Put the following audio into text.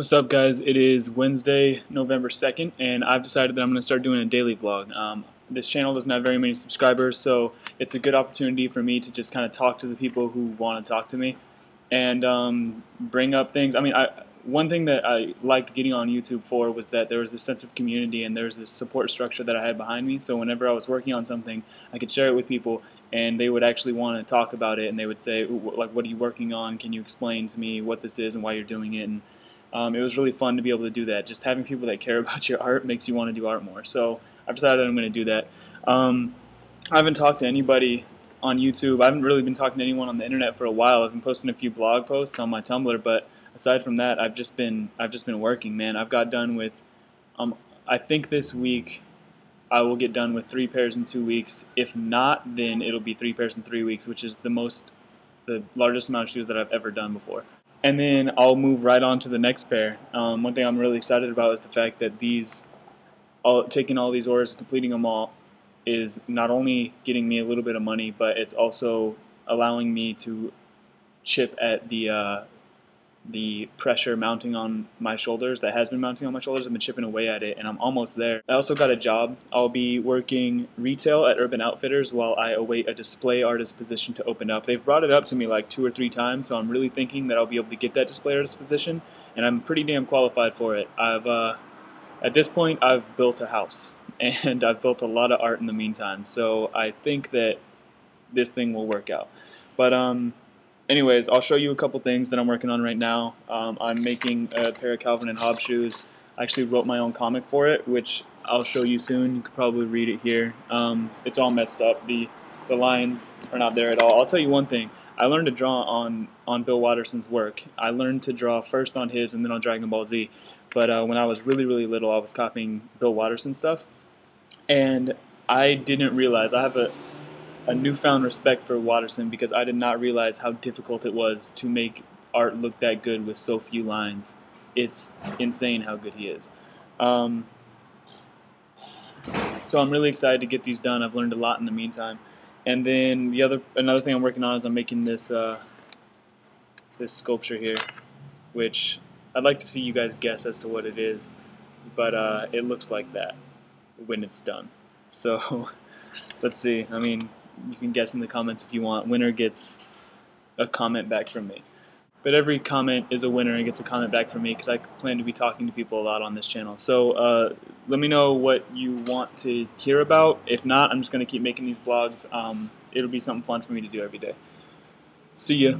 What's up, guys? It is Wednesday, November 2nd, and I've decided that I'm going to start doing a daily vlog. Um, this channel doesn't have very many subscribers, so it's a good opportunity for me to just kind of talk to the people who want to talk to me and um, bring up things. I mean, I, one thing that I liked getting on YouTube for was that there was this sense of community and there was this support structure that I had behind me. So whenever I was working on something, I could share it with people and they would actually want to talk about it and they would say, like, what are you working on? Can you explain to me what this is and why you're doing it? And um, it was really fun to be able to do that. Just having people that care about your art makes you want to do art more. So I've decided I'm going to do that. Um, I haven't talked to anybody on YouTube. I haven't really been talking to anyone on the internet for a while. I've been posting a few blog posts on my Tumblr, but aside from that, I've just been I've just been working, man. I've got done with um, I think this week I will get done with three pairs in two weeks. If not, then it'll be three pairs in three weeks, which is the most the largest amount of shoes that I've ever done before and then I'll move right on to the next pair. Um, one thing I'm really excited about is the fact that these, all, taking all these orders and completing them all, is not only getting me a little bit of money, but it's also allowing me to chip at the uh, the pressure mounting on my shoulders that has been mounting on my shoulders. I've been chipping away at it and I'm almost there. I also got a job. I'll be working retail at Urban Outfitters while I await a display artist position to open up. They've brought it up to me like two or three times, so I'm really thinking that I'll be able to get that display artist position and I'm pretty damn qualified for it. I've uh, at this point I've built a house and I've built a lot of art in the meantime. So I think that this thing will work out. But um anyways, I'll show you a couple things that I'm working on right now. Um, I'm making a pair of Calvin and Hobbes shoes. I actually wrote my own comic for it, which I'll show you soon. You could probably read it here. Um, it's all messed up. The the lines are not there at all. I'll tell you one thing. I learned to draw on on Bill Watterson's work. I learned to draw first on his and then on Dragon Ball Z. But uh, when I was really really little, I was copying Bill Watterson stuff, and I didn't realize I have a a newfound respect for Watterson because I did not realize how difficult it was to make art look that good with so few lines. It's insane how good he is. Um, so I'm really excited to get these done. I've learned a lot in the meantime. And then the other another thing I'm working on is I'm making this uh, this sculpture here, which I'd like to see you guys guess as to what it is, but uh, it looks like that when it's done. So let's see. I mean, you can guess in the comments if you want. Winner gets a comment back from me. But every comment is a winner and gets a comment back from me because I plan to be talking to people a lot on this channel. So uh, let me know what you want to hear about. If not, I'm just going to keep making these blogs. Um, it'll be something fun for me to do every day. See ya.